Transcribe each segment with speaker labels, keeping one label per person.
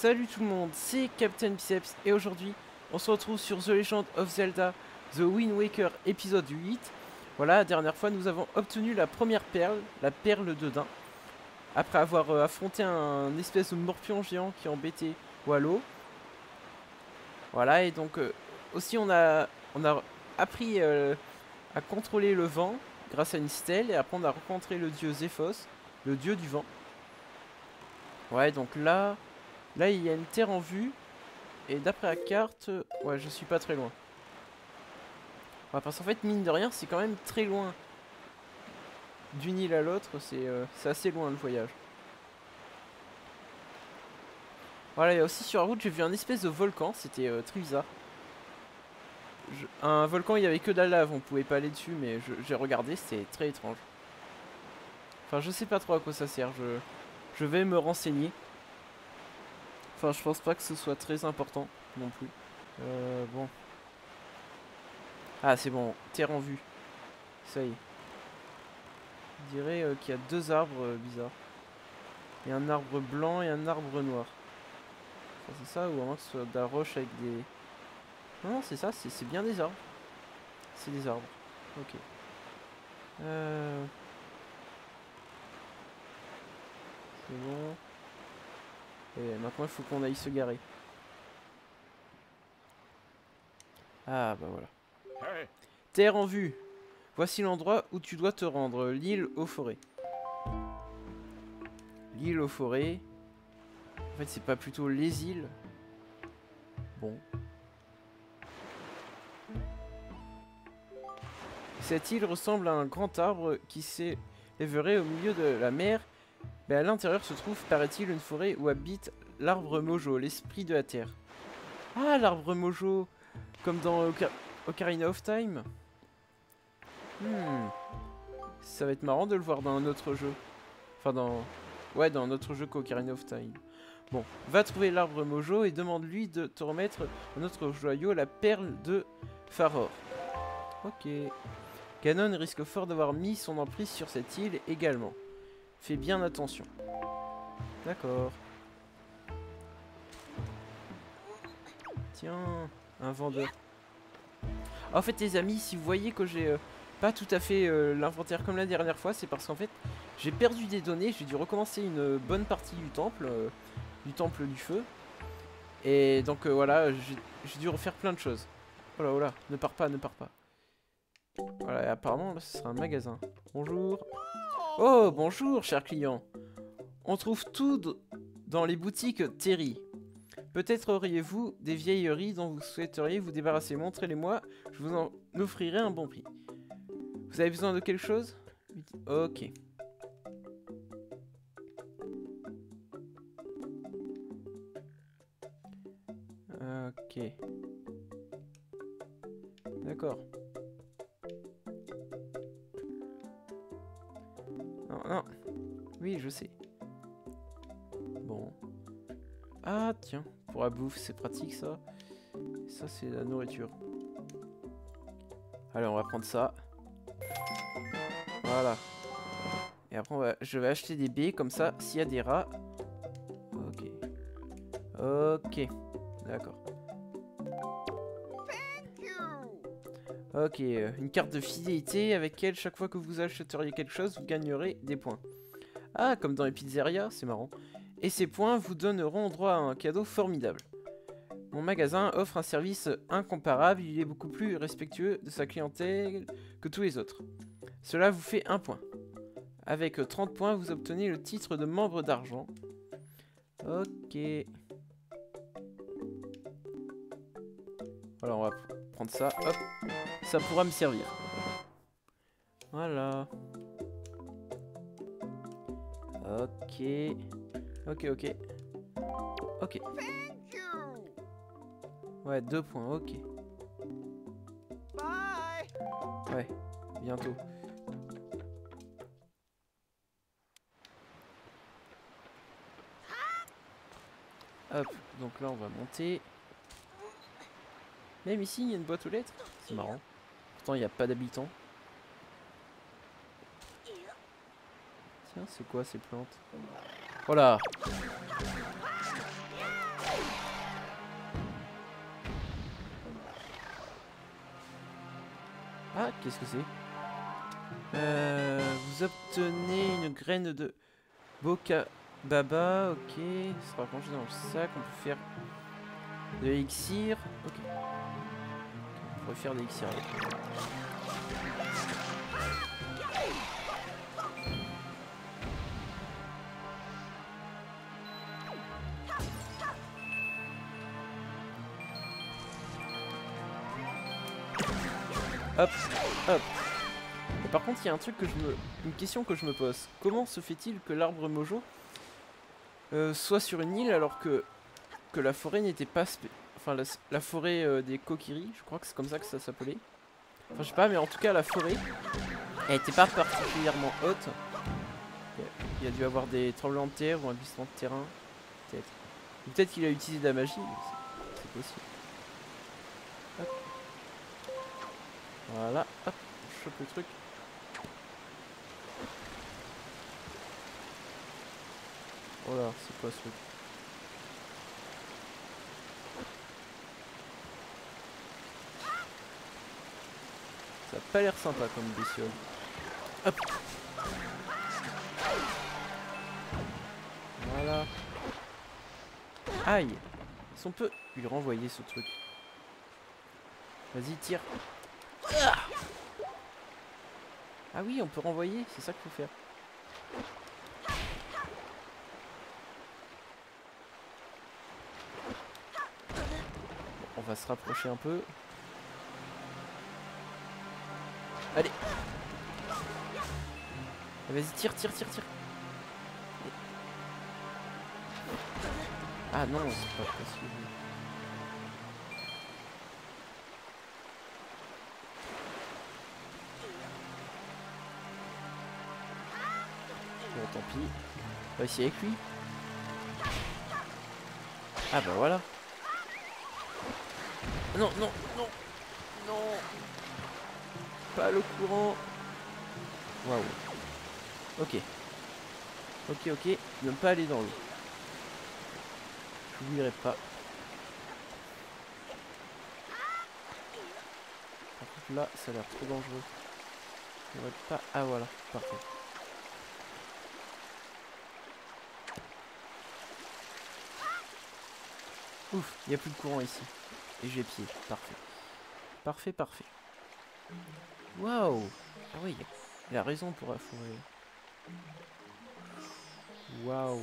Speaker 1: Salut tout le monde, c'est Captain Biceps et aujourd'hui on se retrouve sur The Legend of Zelda The Wind Waker épisode 8. Voilà, la dernière fois nous avons obtenu la première perle, la perle de Dain. Après avoir euh, affronté un espèce de morpion géant qui embêtait Wallo. Voilà, et donc euh, aussi on a, on a appris euh, à contrôler le vent grâce à une stèle et après on a rencontré le dieu Zephos, le dieu du vent. Ouais, donc là, là il y a une terre en vue. Et d'après la carte, ouais, je suis pas très loin. Parce qu'en fait, mine de rien, c'est quand même très loin. D'une île à l'autre, c'est euh, c'est assez loin le voyage. Voilà, et aussi sur la route, j'ai vu un espèce de volcan, c'était euh, très bizarre. Un volcan, il y avait que de la lave, on pouvait pas aller dessus, mais j'ai regardé, c'était très étrange. Enfin, je sais pas trop à quoi ça sert, je vais me renseigner. Enfin, je pense pas que ce soit très important non plus. Euh, bon. Ah, c'est bon, terre en vue. Ça y est. Je dirais euh, qu'il y a deux arbres euh, bizarres. Il y a un arbre blanc et un arbre noir. C'est ça, ou à moins que de la roche avec des... Non, non, c'est ça, c'est c'est bien des arbres. C'est des arbres. Ok. Euh... C'est bon. Et maintenant, il faut qu'on aille se garer. Ah, bah voilà. Terre en vue. Voici l'endroit où tu dois te rendre. L'île aux forêts. L'île aux forêts. En fait, c'est pas plutôt les îles. Bon. Cette île ressemble à un grand arbre qui s'élèverait au milieu de la mer mais à l'intérieur se trouve, paraît-il, une forêt où habite l'arbre Mojo, l'esprit de la terre. Ah, l'arbre Mojo Comme dans Oca- Ocarina of Time Hmm. Ça va être marrant de le voir dans un autre jeu. Enfin, dans... Ouais, dans un autre jeu qu'Ocarina of Time. Bon, va trouver l'arbre Mojo et demande-lui de te remettre un autre joyau, la perle de Faror. Ok. Ganon risque fort d'avoir mis son emprise sur cette île également. Fais bien attention. D'accord. Tiens, un vendeur. En fait, les amis, si vous voyez que j'ai euh, pas tout à fait euh, l'inventaire comme la dernière fois, c'est parce qu'en fait, j'ai perdu des données. J'ai dû recommencer une bonne partie du temple, euh, du temple du feu. Et donc euh, voilà, j'ai j'ai dû refaire plein de choses. Oh là, oh là, ne pars pas, ne pars pas. Voilà, et apparemment, là, ce sera un magasin. Bonjour. Oh, bonjour, cher client. On trouve tout dans les boutiques Terry. Peut-être auriez-vous des vieilleries dont vous souhaiteriez vous débarrasser. Montrez-les-moi, je vous en offrirai un bon prix. Vous avez besoin de quelque chose? Ok. Ok. D'accord. Oui, je sais. Bon. Ah, tiens. Pour la bouffe, c'est pratique, ça. Ça, c'est la nourriture. Allez, on va prendre ça. Voilà. Et après, je vais acheter des baies, comme ça, s'il y a des rats... Ok. Ok. D'accord. Ok, euh, une carte de fidélité avec laquelle chaque fois que vous achèteriez quelque chose, vous gagnerez des points. Ah, comme dans les pizzerias, c'est marrant. Et ces points vous donneront droit à un cadeau formidable. Mon magasin offre un service incomparable, il est beaucoup plus respectueux de sa clientèle que tous les autres. Cela vous fait un point. Avec 30 points, vous obtenez le titre de membre d'argent. Ok. Voilà, on va pr- prendre ça. Hop. Ça pourra me servir. Voilà. Ok. Ok, ok. Ok. Ouais, deux points, ok. Ouais, bientôt. Hop, donc là on va monter. Même ici, il y a une boîte aux lettres. C'est marrant. Pourtant, il n'y a pas d'habitants. C'est quoi ces plantes? Oh voilà Ah, qu'est-ce que c'est? Euh, vous obtenez une graine de Boca Baba, ok. Ça sera rangé dans le sac. On peut faire de l'élixir. Ok. On pourrait faire de l'élixir. Hop, hop. Et par contre, il y a un truc que je me... Une question que je me pose. Comment se fait-il que l'arbre Mojo euh, soit sur une île alors que, que la forêt n'était pas... Enfin, la, forêt euh, des Kokiri, je crois que c'est comme ça que ça s'appelait. Enfin, je sais pas, mais en tout cas, la forêt, elle pas particulièrement haute. Il y a dû avoir des tremblements de terre ou un glissement de terrain. Peut-être. Peut-être qu'il a utilisé de la magie, c'est possible. Voilà, hop, je chope le truc. Oh là, c'est quoi ce truc? Ça a pas l'air sympa comme bestiole. Hop Voilà. Aïe Si on peut lui renvoyer ce truc. Vas-y, tire. Ah oui, on peut renvoyer, c'est ça qu'il faut faire. on va se rapprocher un peu. Allez Vas-y, tire, tire, tire, tire Ah non, c'est pas possible. Tant pis. On va essayer avec lui. Ah bah voilà. Non, non, non, non. Pas le courant. Waouh. Ok. Ok, ok. Ne pas aller dans l'eau. J'oublierai pas. Par contre là, ça a l'air trop dangereux. pas. Ah voilà, parfait. Ouf, il n'y a plus de courant ici. Et j'ai pied. Parfait. Parfait, parfait. Waouh Ah oui, il a raison pour la forêt. Waouh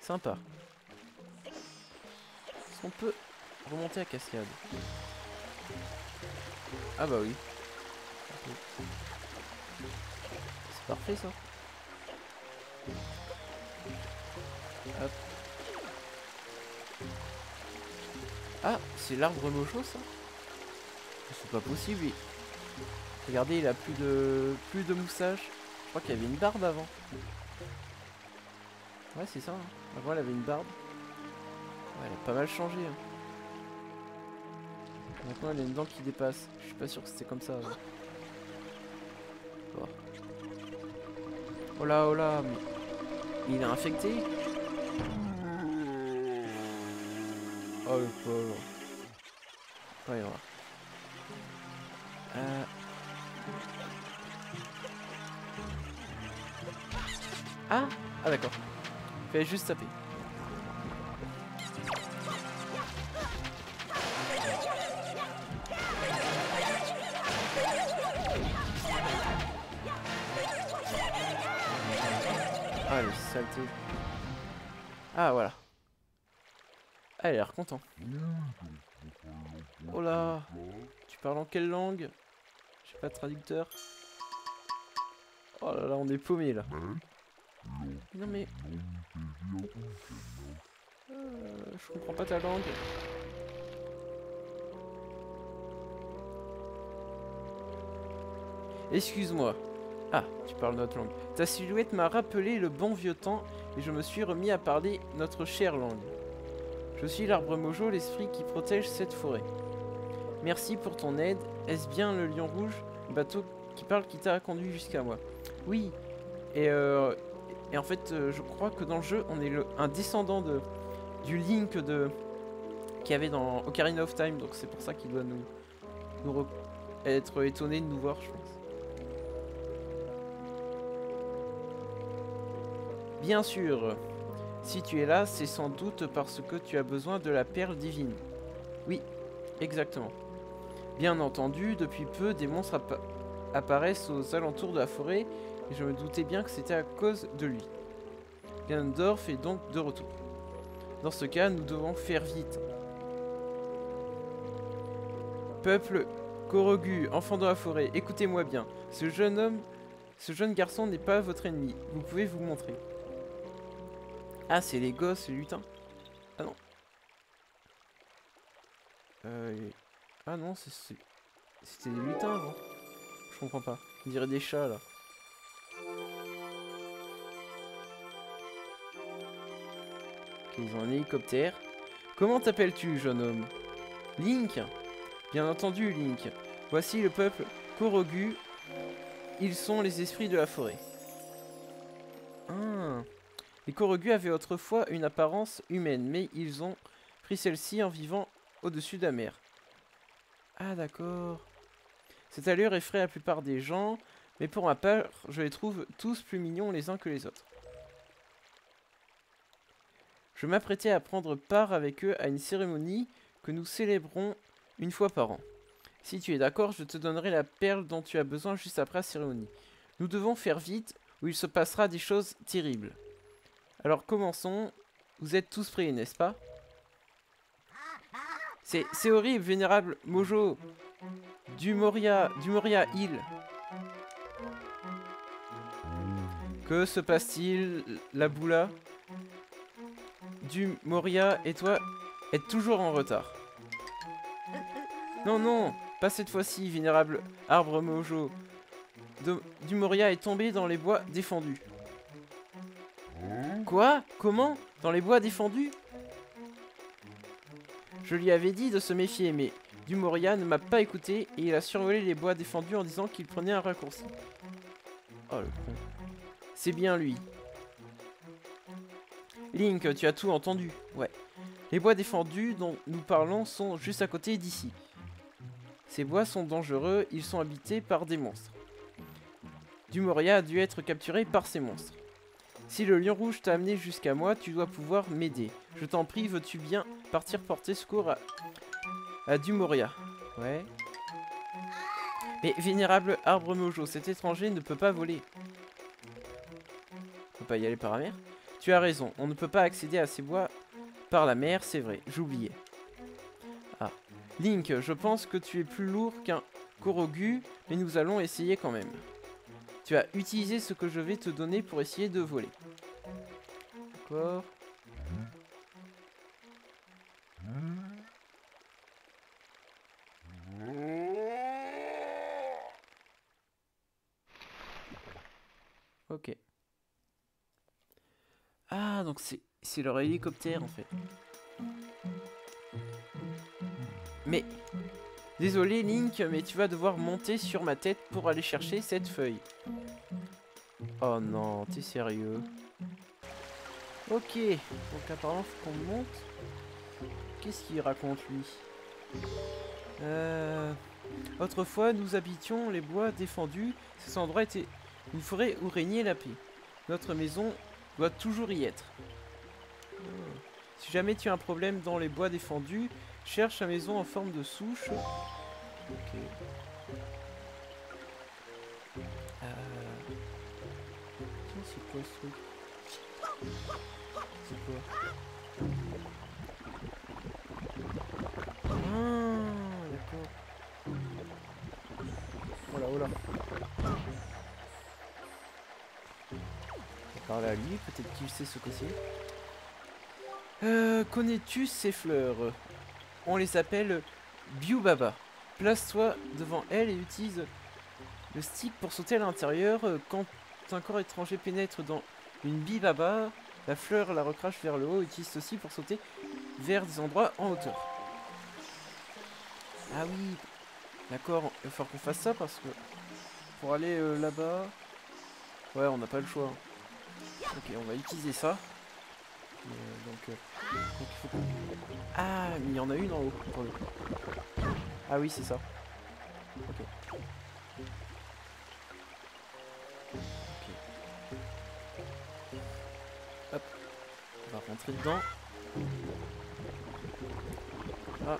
Speaker 1: Sympa. Est-ce qu'on peut remonter à cascade? Ah bah oui. C'est parfait ça. Ah, c'est l'arbre mojo ça? C'est pas possible. Regardez, il a plus de plus de moustache. Je crois qu'il y avait une barbe avant. Ouais, c'est ça. Hein. Avant, elle avait une barbe. Elle a pas mal changé. Hein. Maintenant, elle a une dent qui dépasse. Je suis pas sûr que c'était comme ça. Oh là, oh là, il est infecté Oh le pauvre. Ouais, va. Euh... Ah Ah d'accord. Il fallait juste taper. Ah les saletés. Ah voilà. Ah, il a l'air content. Oh là Tu parles en quelle langue? J'ai pas de traducteur. Oh là là, on est paumé là. Non mais... Euh, je comprends pas ta langue. Excuse-moi. Ah, tu parles notre langue. Ta silhouette m'a rappelé le bon vieux temps et je me suis remis à parler notre chère langue. Je suis l'arbre mojo, l'esprit qui protège cette forêt. Merci pour ton aide. Est-ce bien le lion rouge, le bateau qui parle, qui t'a conduit jusqu'à moi? Oui. Et, euh, et en fait, euh, je crois que dans le jeu, on est un descendant de, du Link de, qu'il y avait dans Ocarina of Time, donc c'est pour ça qu'il doit nous, nous re- être étonné de nous voir, je pense. Bien sûr, si tu es là, c'est sans doute parce que tu as besoin de la perle divine. Oui, exactement. Bien entendu, depuis peu, des monstres appa- apparaissent aux alentours de la forêt, et je me doutais bien que c'était à cause de lui. Ganondorf est donc de retour. Dans ce cas, nous devons faire vite. Peuple Korogu, enfant de la forêt, écoutez-moi bien. Ce jeune homme, ce jeune garçon n'est pas votre ennemi. Vous pouvez vous montrer. Ah, c'est les gosses, lutins. Ah non. Euh, Ah non, c'était des lutins avant. Je comprends pas. On dirait des chats là. Ok, ils ont un hélicoptère. Comment t'appelles-tu, jeune homme? Link? Bien entendu, Link. Voici le peuple Korogu. Ils sont les esprits de la forêt. Les Korogu avaient autrefois une apparence humaine, mais ils ont pris celle-ci en vivant au-dessus de la mer. Ah d'accord. Cette allure effraie la plupart des gens, mais pour ma part, je les trouve tous plus mignons les uns que les autres. Je m'apprêtais à prendre part avec eux à une cérémonie que nous célébrons une fois par an. Si tu es d'accord, je te donnerai la perle dont tu as besoin juste après la cérémonie. Nous devons faire vite, ou il se passera des choses terribles. Alors commençons. Vous êtes tous prêts, n'est-ce pas? C'est horrible, vénérable Mojo. Du Moria, du Moria Hill. Que se passe-t-il, la boula? Du Moria et toi êtes toujours en retard. Non, non, pas cette fois-ci, vénérable arbre Mojo. De- du Moria est tombé dans les bois défendus. Quoi? Comment? Dans les bois défendus? Je lui avais dit de se méfier, mais Dumoria ne m'a pas écouté et il a survolé les bois défendus en disant qu'il prenait un raccourci. Oh le con. C'est bien lui. Link, tu as tout entendu. Ouais. Les bois défendus dont nous parlons sont juste à côté d'ici. Ces bois sont dangereux, ils sont habités par des monstres. Dumoria a dû être capturé par ces monstres. Si le lion rouge t'a amené jusqu'à moi, tu dois pouvoir m'aider. Je t'en prie, veux-tu bien partir porter secours à, à Dumoria? Ouais. Mais vénérable arbre mojo, cet étranger ne peut pas voler. On peut pas y aller par la mer? Tu as raison, on ne peut pas accéder à ces bois par la mer, c'est vrai, j'oubliais. Ah. Link, je pense que tu es plus lourd qu'un Korogu, mais nous allons essayer quand même. Tu as utilisé ce que je vais te donner pour essayer de voler. D'accord. Ok. Ah, donc c'est leur hélicoptère en fait. Mais désolé Link, mais tu vas devoir monter sur ma tête pour aller chercher cette feuille. Oh non, t'es sérieux Ok, donc apparemment faut qu'on monte. Qu'est-ce qu'il raconte lui? Euh... Autrefois, nous habitions les bois défendus. Cet endroit était une forêt où régnait la paix. Notre maison doit toujours y être. Oh. Si jamais tu as un problème dans les bois défendus, cherche la maison en forme de souche. Ok. Euh... Tiens, c'est quoi ce truc? C'est quoi? Ah, d'accord. Oh là, oh là. Parler à lui, peut-être qu'il sait ce que c'est. Euh, connais-tu ces fleurs? On les appelle Biubaba. Place-toi devant elle et utilise le stick pour sauter à l'intérieur. Quand un corps étranger pénètre dans une Bibaba, la fleur la recrache vers le haut. Utilise ceci pour sauter vers des endroits en hauteur. Ah oui, d'accord, il va falloir qu'on fasse ça parce que pour aller euh, là-bas, ouais, on n'a pas le choix. Ok, on va utiliser ça. Euh, donc euh, donc Ah, il y en a une en haut. Ah oui, c'est ça. Ok. Ok. Hop. On va rentrer dedans. Ah.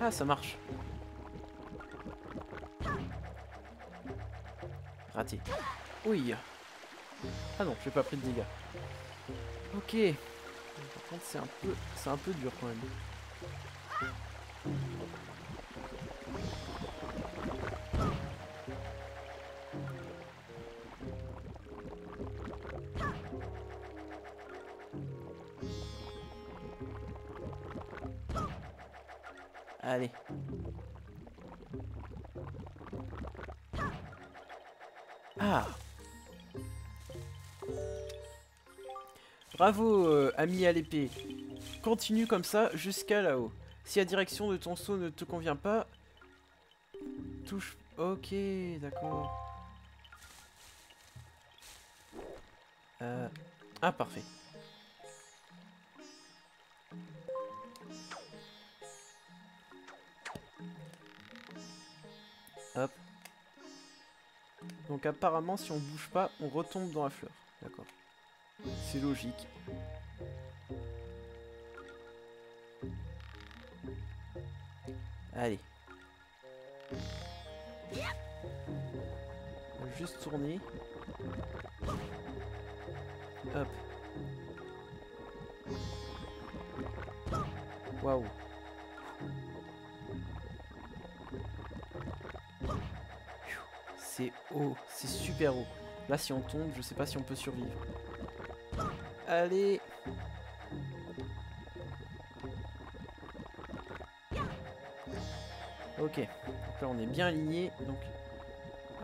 Speaker 1: Ah, ça marche. Raté. Oui. Ah non, j'ai pas pris de dégâts. Ok. Par contre, c'est un peu, c'est un peu dur quand même. Bravo, euh, ami à l'épée. Continue comme ça jusqu'à là-haut. Si la direction de ton saut ne te convient pas, touche... Ok, d'accord. Euh... Ah, parfait. Hop. Donc apparemment, si on bouge pas, on retombe dans la fleur. D'accord. C'est logique. Allez. Juste tourner. Hop. Waouh. C'est haut, c'est super haut. Là, si on tombe, je sais pas si on peut survivre. Allez Ok, donc là on est bien aligné, donc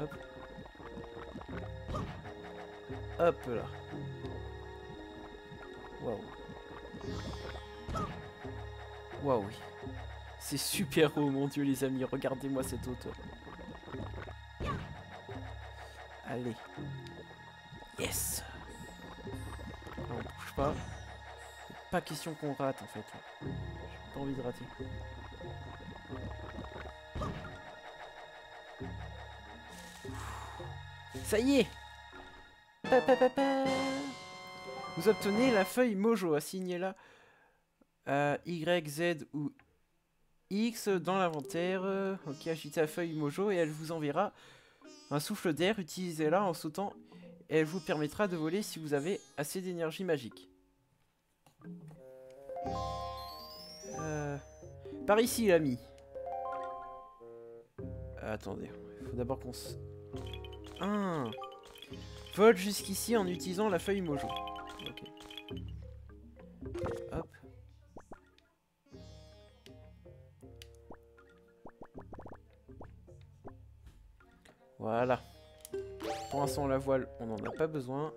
Speaker 1: hop, hop là. Waouh. Waouh, oui. C'est super haut, mon dieu, les amis. Regardez-moi cette hauteur. Allez. Yes. Pas. Question qu'on rate en fait. J'ai pas envie de rater. Ça y est. Vous obtenez la feuille Mojo, assignez-la à Y, Z ou X dans l'inventaire. Euh, Ok, agitez la feuille Mojo et elle vous enverra un souffle d'air. Utilisez-la en sautant elle vous permettra de voler si vous avez assez d'énergie magique. Euh, Par ici, l'ami. Attendez, il faut d'abord qu'on se... Ah Vole jusqu'ici en utilisant la feuille Mojo. Ok. Hop. Voilà. Pour l'instant, la voile, on n'en a pas besoin.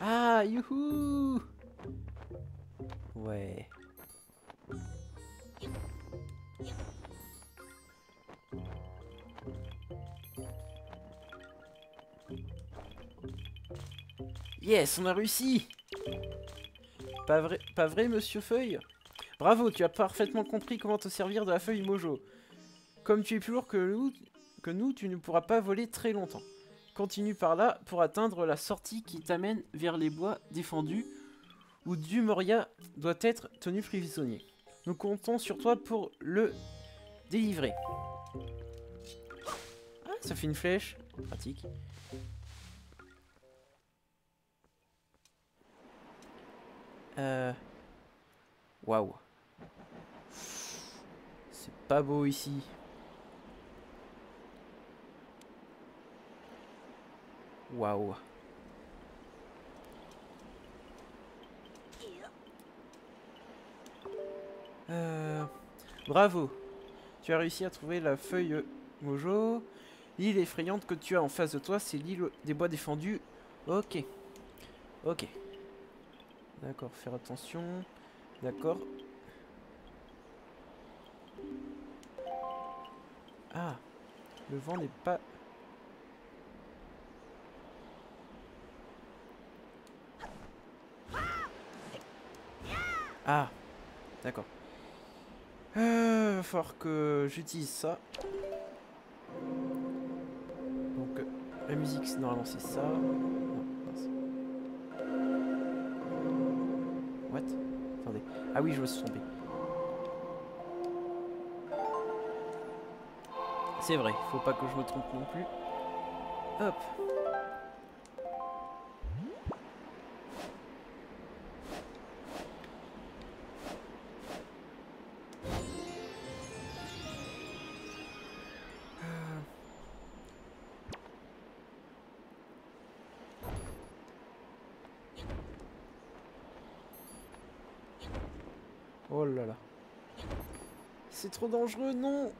Speaker 1: Ah, youhou Ouais. Yes, on a réussi Pas vrai, pas vrai, monsieur Feuille? Bravo, tu as parfaitement compris comment te servir de la feuille Mojo. Comme tu es plus lourd que nous, que nous, tu ne pourras pas voler très longtemps. Continue par là pour atteindre la sortie qui t'amène vers les bois défendus où Dumoria doit être tenu prisonnier. Nous comptons sur toi pour le délivrer. Ah, ça fait une flèche. Pratique. Euh... Waouh. Pas beau ici. Waouh. Euh... Bravo. Tu as réussi à trouver la feuille Mojo. L'île effrayante que tu as en face de toi, c'est l'île des bois défendus. Ok. Ok. D'accord, faire attention. D'accord. Ah. Le vent n'est pas... Ah D'accord. Euh, fort que j'utilise ça. Donc, la musique, normalement, c'est ça. Non. What? Attendez. Ah oui, je me suis trompé. C'est vrai, faut pas que je me trompe non plus. Hop. Euh. Oh là là. C'est trop dangereux, non Non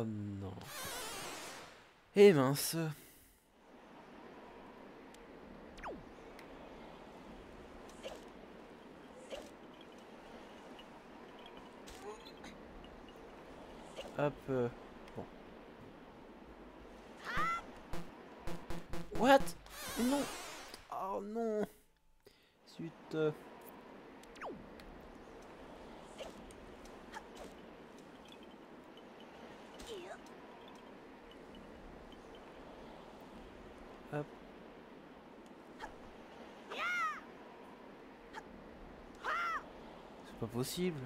Speaker 1: Oh non. Eh mince. Hop. euh, bon. What? Non Oh non Zut. euh. Possible.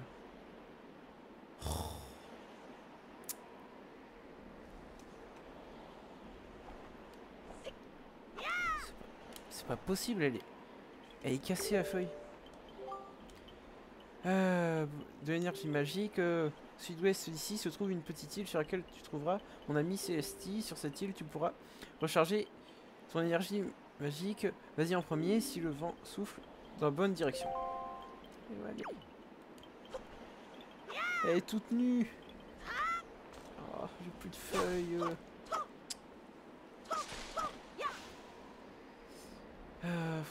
Speaker 1: C'est pas- possible, elle est... Elle est cassée la feuille. Euh, de l'énergie magique. euh, Sud-ouest d'ici se trouve une petite île sur laquelle tu trouveras mon ami Célesti. Sur cette île, tu pourras recharger ton énergie magique. Vas-y en premier si le vent souffle dans la bonne direction. Elle est toute nue. Oh, j'ai plus de feuilles. euh. Euh,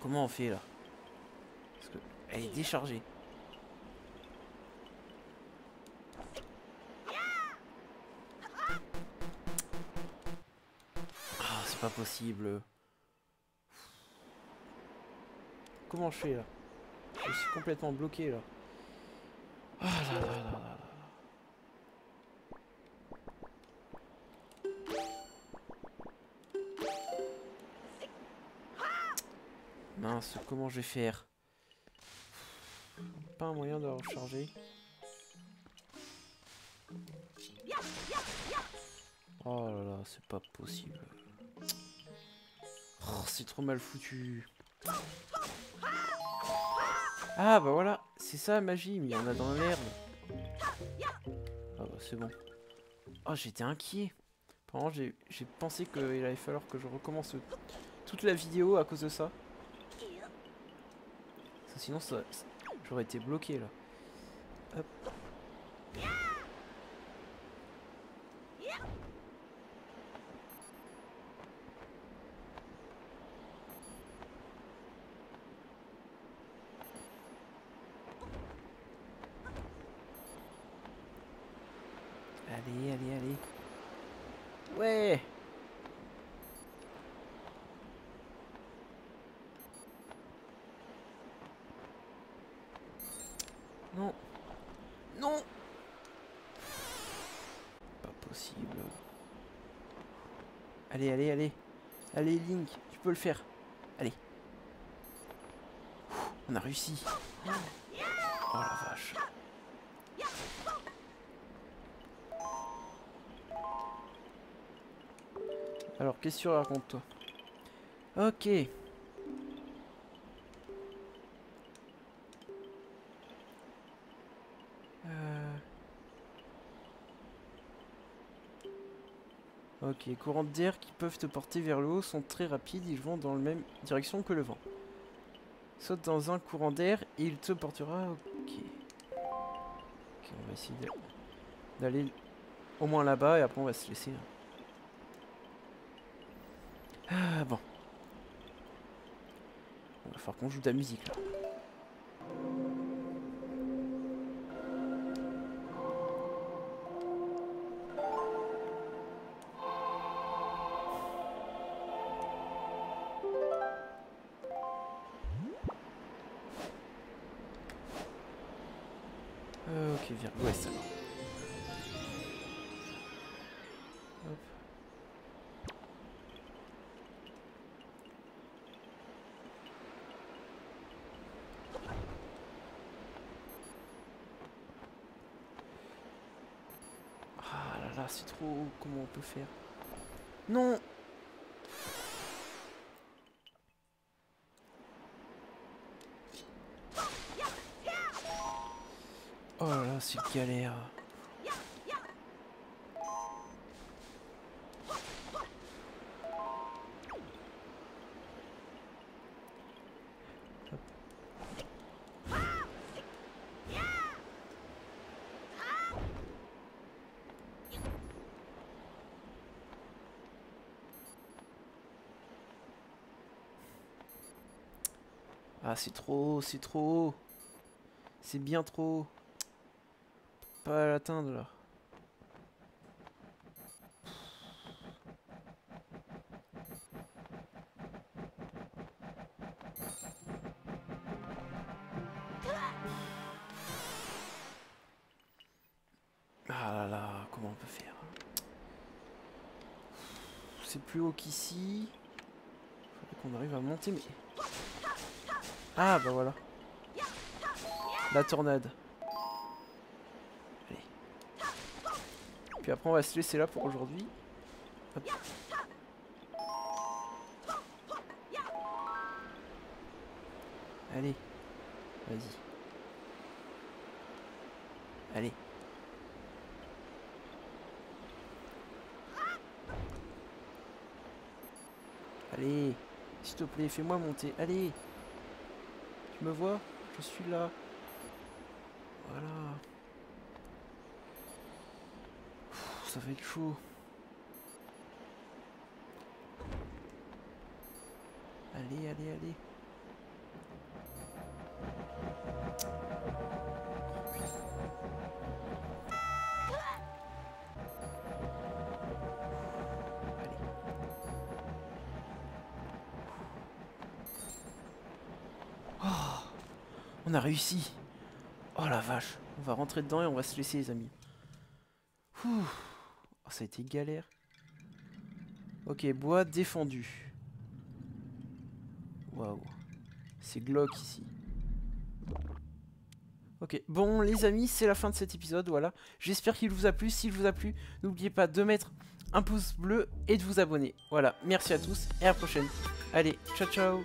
Speaker 1: Comment on fait là? Parce que elle est déchargée. Ah, c'est pas possible. Comment je fais là? Je suis complètement bloqué là. Ah là là là là là. Mince, comment je vais faire? Pas un moyen de recharger. Oh là là, c'est pas possible. Oh, c'est trop mal foutu. Ah bah voilà, c'est ça la magie, mais il y en a dans l'herbe. Ah bah c'est bon. Oh j'étais inquiet. Pendant j'ai pensé qu'il allait falloir que je recommence toute la vidéo à cause de ça. Ça, sinon ça, j'aurais été bloqué là. Hop. Allez, allez, allez. Ouais Non Non Pas Allez, allez, allez. Allez, Link, tu peux le faire. Allez. On a réussi. Oh la vache. Alors, qu'est-ce que tu racontes, toi? Ok. Ok, courants d'air qui peuvent te porter vers le haut sont très rapides, ils vont dans la même direction que le vent. Saute dans un courant d'air et il te portera... Ok. Ok, on va essayer d'aller au moins là-bas et après on va se laisser. hein. Ah bon. Il va falloir qu'on joue de la musique là. Comment on peut faire Non Oh là là, c'est galère. Ah, c'est trop, c'est trop. C'est bien trop. Pas à l'atteindre là. Ah là là, comment on peut faire? C'est plus haut qu'ici. Faudrait qu'on arrive à monter, mais... Ah bah voilà. La tornade. Allez. Puis après on va se laisser là pour aujourd'hui. Allez. Vas-y. Allez. Allez. S'il te plaît, fais-moi monter. Allez. Me vois Je suis là. Voilà. Ça va être chaud. Allez, allez. Allez. On a réussi. Oh la vache. On va rentrer dedans et on va se laisser les amis. Ouh. Oh, ça a été galère. Ok, bois défendu. Waouh. C'est glauque ici. Ok, bon les amis, c'est la fin de cet épisode, voilà. J'espère qu'il vous a plu. S'il vous a plu, n'oubliez pas de mettre un pouce bleu et de vous abonner. Voilà, merci à tous et à la prochaine. Allez, ciao ciao